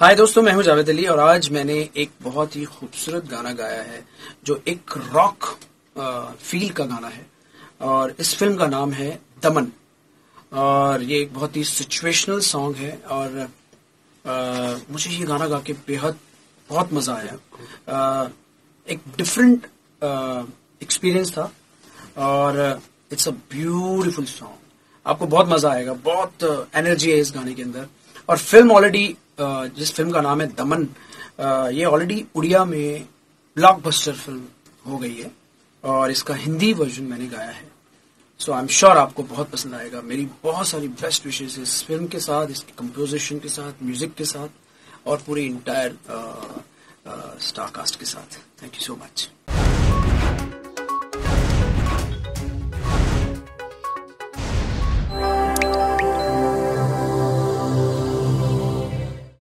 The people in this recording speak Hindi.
हाय दोस्तों मैं हूँ जावेद अली और आज मैंने एक बहुत ही खूबसूरत गाना गाया है जो एक रॉक फील का गाना है और इस फ़िल्म का नाम है दमन और ये एक बहुत ही सिचुएशनल सॉन्ग है और आ, मुझे ये गाना गा के बेहद बहुत मज़ा आया। आ, एक डिफरेंट एक्सपीरियंस था और इट्स अ ब्यूटीफुल सॉन्ग आपको बहुत मज़ा आएगा बहुत एनर्जी है इस गाने के अंदर और फ़िल्म ऑलरेडी जिस फ़िल्म का नाम है दमन ये ऑलरेडी उड़िया में ब्लॉकबस्टर फ़िल्म हो गई है और इसका हिंदी वर्जन मैंने गाया है। सो आई एम श्योर आपको बहुत पसंद आएगा। मेरी बहुत सारी बेस्ट विशेष इस फ़िल्म के साथ, इसके कंपोजिशन के साथ म्यूज़िक के साथ और पूरी इंटायर स्टार कास्ट के साथ। Thank you so much